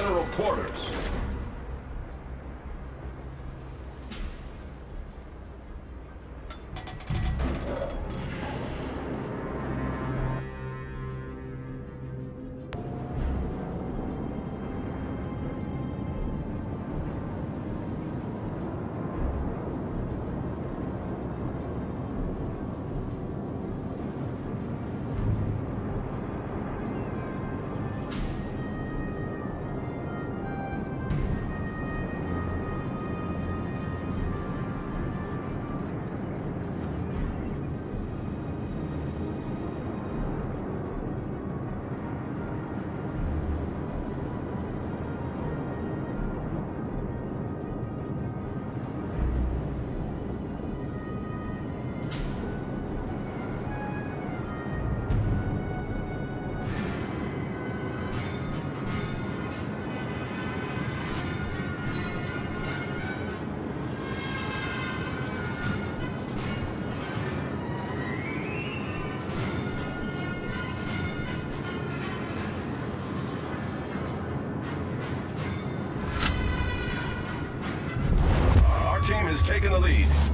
General Quarters. Has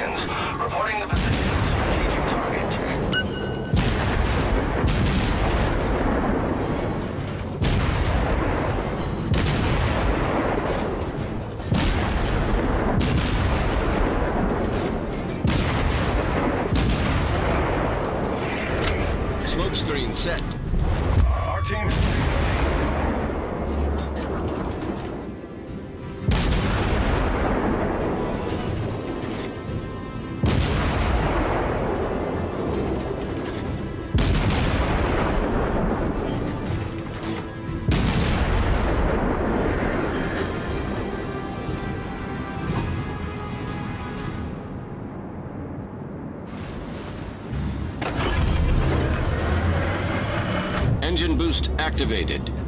All stations, reporting the position of strategic target. Smoke screen set. Our team boost activated.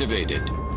Activated.